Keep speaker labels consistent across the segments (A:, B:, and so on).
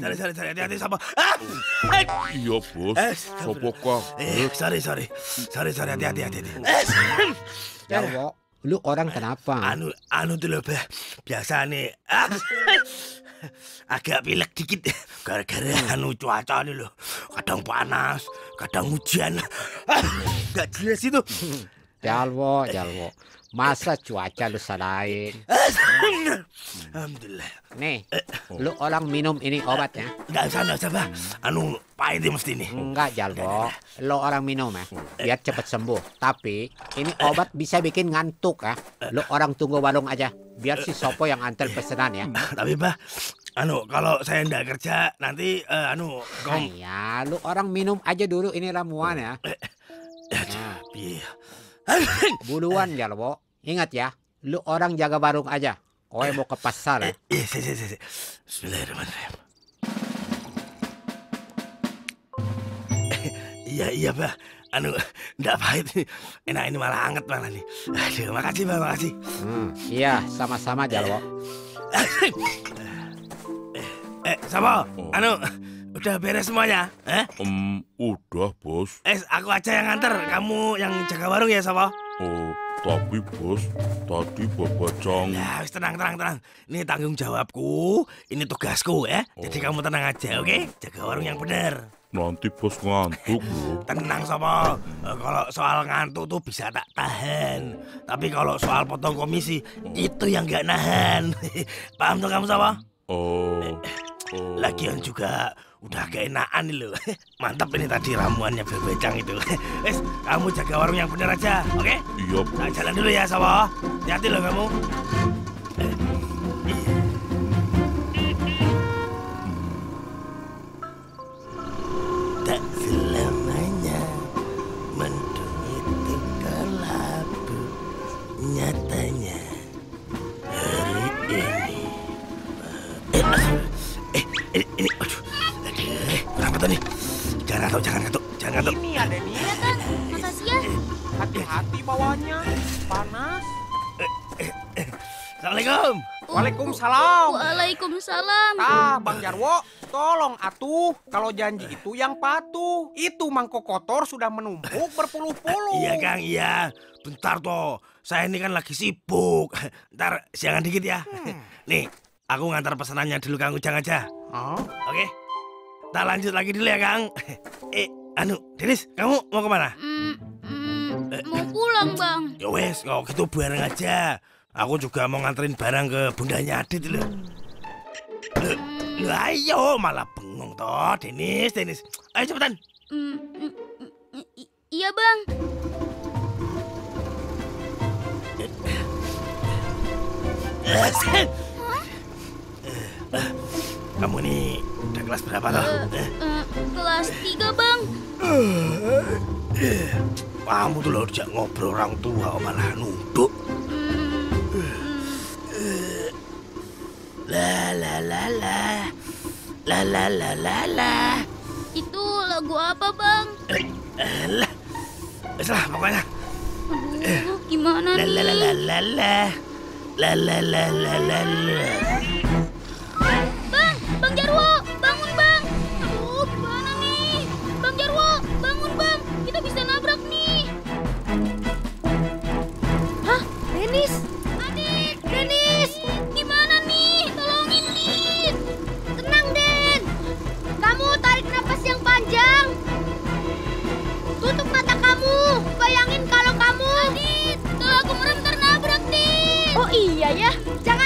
A: Sorry, sorry, sorry. Hati-hati sama.
B: Iya, Bos. Sopo Kang?
A: Eh, sorry, sorry. Sorry, sorry. Hati-hati, hati-hati.
C: Lu orang kenapa?
A: Anu, anu tuh loh, Bah. Biasa nih. ah, Agak pilek dikit. Gara-gara anu cuaca nih loh. Kadang panas, kadang hujan. Ah, Gak jelas itu.
C: Jalwo, Jalwo. Masa cuaca lu salahin?
A: Alhamdulillah.
C: Nih, lu orang minum ini obatnya?
A: Nggak usah, nggak usah, Bah. Anu, pahit ini mesti nih.
C: Enggak, Jalwo. Lu orang minum ya, biar cepet sembuh. Tapi ini obat bisa bikin ngantuk ya. Lu orang tunggu warung aja. Biar si Sopo yang antar pesanan ya.
A: Tapi, Bah, anu, kalau saya nggak kerja, nanti, eh, anu, kom...
C: Ya, lu orang minum aja dulu ini ramuan ya. Nah,
A: Piye?
C: buluan Jalwo. Ingat ya, lu orang jaga warung aja. Kowe mau ke pasar ya.
A: Iya, si, si, si, si. Bismillahirrahmanirrahim. Iya, iya, Bah. Anu, nggak pahit nih. Enak ini malah anget malah nih. Aduh, makasih, Bah, makasih.
C: Hmm, iya, sama-sama Jalwo.
A: Eh, sama, anu, udah beres semuanya? Eh?
B: Em, udah, Bos.
A: Eh, aku aja yang nganter. Kamu yang jaga warung ya, sama?
B: Oh, tapi Bos, tadi Babajang
A: Ya, wis tenang, tenang, tenang. Ini tanggung jawabku, ini tugasku ya. Jadi kamu tenang aja, oke? Jaga warung yang benar.
B: nanti Bos ngantuk loh.
A: Tenang Sopo, Eh, kalau soal ngantuk tuh bisa tak tahan. Tapi kalau soal potong komisi, itu yang gak nahan. Paham tuh kamu Sopo?
B: Oh, oh.
A: Lagian juga udah keenaan nih loh. Mantap ini tadi ramuannya berbecang itu. Wes, kamu jaga warung yang benar aja, oke?
B: Iya,
A: Nah, jalan dulu ya Sopo. Hati-hati loh kamu. Ini, ini, aduh Aduh, eh, kurang betul nih Jangan ngantuk, jangan ngantuk, jangan ngantuk
D: Ini ada nih.
E: Iya kan? Makasih ya.
D: Hati-hati bawahnya. Panas.
A: Assalamualaikum
D: Waalaikumsalam.
E: Waalaikumsalam.
D: Ah, Bang Jarwo, tolong atuh. Kalau janji itu yang patuh. Itu mangkok kotor sudah menumpuk berpuluh-puluh.
A: Iya Kang, iya Bentar toh, saya ini kan lagi sibuk Ntar siangan dikit ya Nih, aku ngantar pesanannya dulu Kang Ujang aja
D: Hah?
A: Oke. Kita lanjut lagi dulu ya Kang. Eh, anu, Denis, kamu mau ke mana?
E: Hmm, hmm, mau pulang bang.
A: Ya wes, kalau gitu bareng aja. Aku juga mau nganterin barang ke bundanya Adit loh ayo malah bengong toh Denis, Denis. Ayo cepetan.
E: Hmm, i- iya bang.
A: Kamu nih udah kelas berapa toh? Eh,
E: Eh, kelas 3 bang.
A: Kamu tuh loh diajak ngobrol orang tua malah nunduk. La la la la. La la la la la.
E: Itu lagu apa bang?
A: Eh, lah. Wes lah pokoknya.
E: Aduh, gimana
A: La la la la
E: nih?
A: la la. La la la la la la.
E: Ya. Jangan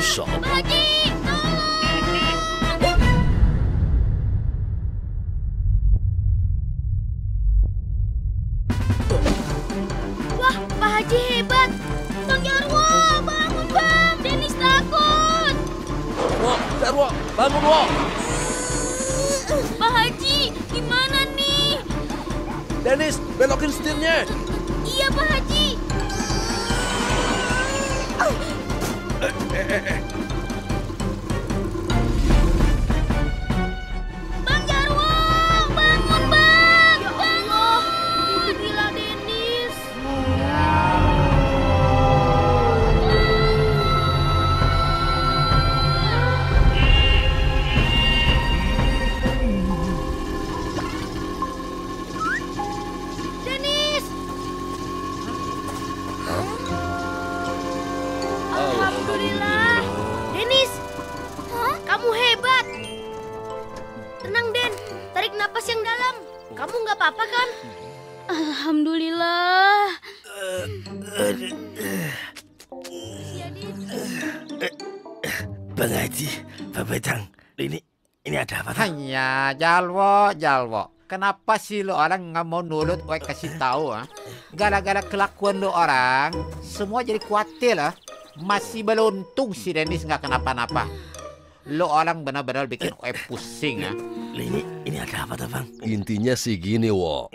E: masa? Wah, Pak Haji hebat. Bang Jarwo, bangun bang. Dennis takut. Wo, Jarwo, bangun
F: wo.
E: Pak Haji, gimana nih?
F: Dennis, belokin setirnya.
E: Iya, Pak Haji. Oh. Bang apa-apa kan? Alhamdulillah.
A: Bang Haji, Pak Bajang, ini ini ada apa?
C: Hanya Jalwo, Jalwo. Kenapa sih lo orang nggak mau nurut gue kasih tahu ah? Gara-gara kelakuan lo orang, semua jadi khawatir lah. Masih beruntung si Dennis nggak kenapa-napa. Lo orang benar-benar bikin gue pusing ah.
A: Lah, Ini ini ada apa tuh Bang?
F: Intinya sih gini wo.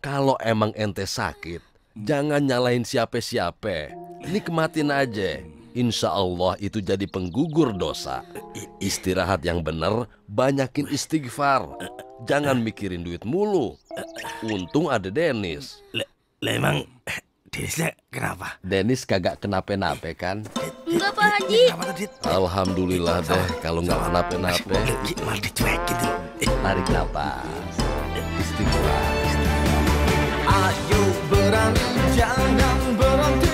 F: Kalau emang ente sakit, jangan nyalahin siapa-siapa. Nikmatin aja. Insya Allah itu jadi penggugur dosa. Istirahat yang benar, banyakin istighfar. Jangan mikirin duit mulu. Untung ada Dennis.
A: Lah lah, emang Denisnya kenapa?
F: Dennis kagak kenapa-napa kan?
E: Enggak Pak Haji.
F: Alhamdulillah deh kalau nggak kenapa-napa.
A: Malah dicuekin.
F: Tarik nafas. Istighfar.
G: Ayo beranjak dan berontak.